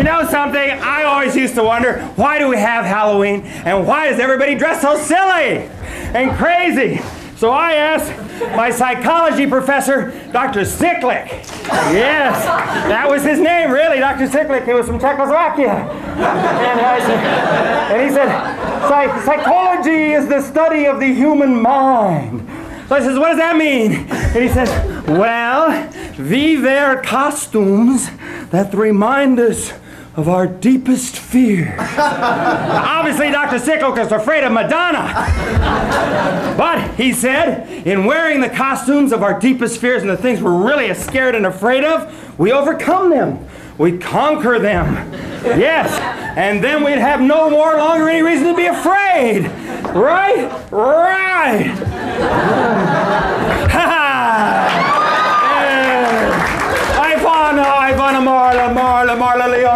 You know something? I always used to wonder why do we have Halloween and why is everybody dressed so silly and crazy? So I asked my psychology professor, Dr. Siklik. Yes, that was his name, really, Dr. Siklik. He was from Czechoslovakia. And, and he said, Psych- psychology is the study of the human mind. So I says, what does that mean? And he says, well, we wear costumes that remind us of our deepest fear. Obviously, Dr. Sickle is afraid of Madonna. But he said, in wearing the costumes of our deepest fears and the things we're really scared and afraid of, we overcome them. We conquer them. Yes. And then we'd have no more longer any reason to be afraid. Right? Right.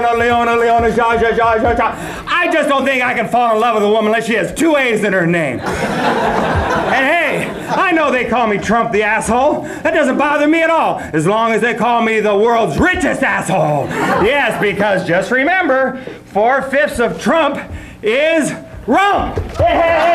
Leona, Leona, Leona, Ja, Ja, Ja, Ja, Ja. I just don't think I can fall in love with a woman unless she has two A's in her name. and hey, I know they call me Trump the asshole. That doesn't bother me at all, as long as they call me the world's richest asshole. Yes, because just remember, four fifths of Trump is rum. Hey, hey, hey.